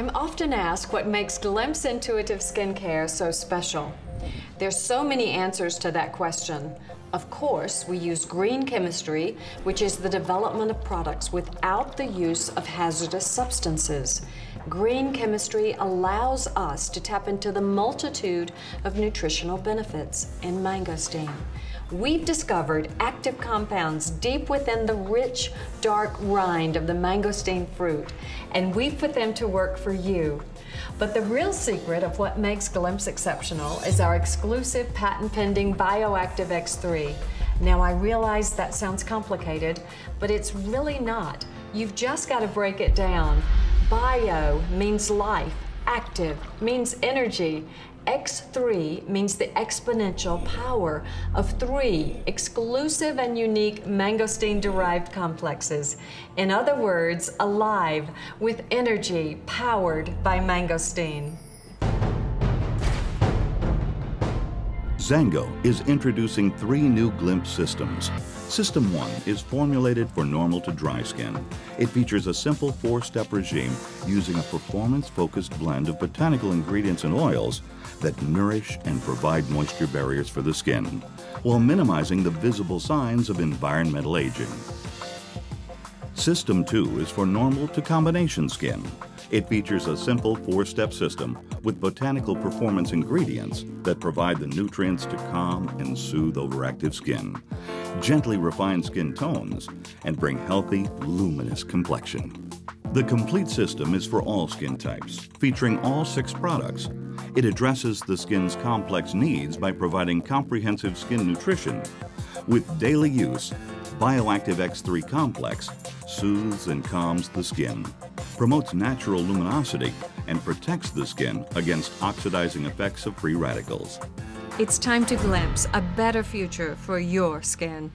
I'm often asked what makes Glimpse Intuitive Skincare so special. There's so many answers to that question. Of course, we use green chemistry, which is the development of products without the use of hazardous substances. Green chemistry allows us to tap into the multitude of nutritional benefits in mangosteen. We've discovered active compounds deep within the rich, dark rind of the mangosteen fruit, and we've put them to work for you. But the real secret of what makes Glimpse exceptional is our exclusive patent pending Bioactive X3. Now, I realize that sounds complicated, but it's really not. You've just got to break it down. Bio means life, active means energy, X3 means the exponential power of three exclusive and unique mangosteen derived complexes. In other words, alive with energy powered by mangosteen. XanGo is introducing three new Glimpse systems. System 1 is formulated for normal to dry skin. It features a simple four-step regime using a performance-focused blend of botanical ingredients and oils that nourish and provide moisture barriers for the skin, while minimizing the visible signs of environmental aging. System 2 is for normal to combination skin. It features a simple four-step system with botanical performance ingredients that provide the nutrients to calm and soothe overactive skin, gently refine skin tones, and bring healthy, luminous complexion. The complete system is for all skin types, featuring all six products. It addresses the skin's complex needs by providing comprehensive skin nutrition. With daily use, Bioactive X3 Complex soothes and calms the skin promotes natural luminosity, and protects the skin against oxidizing effects of free radicals. It's time to glimpse a better future for your skin.